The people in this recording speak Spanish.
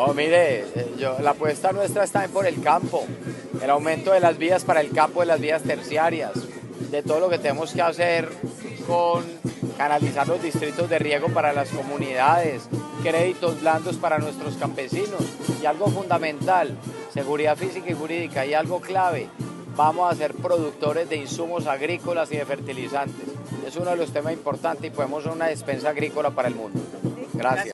Oh, mire, eh, yo, la apuesta nuestra está por el campo, el aumento de las vías para el campo, de las vías terciarias, de todo lo que tenemos que hacer con canalizar los distritos de riego para las comunidades, créditos blandos para nuestros campesinos y algo fundamental, seguridad física y jurídica y algo clave, vamos a ser productores de insumos agrícolas y de fertilizantes. Es uno de los temas importantes y podemos ser una despensa agrícola para el mundo. Gracias.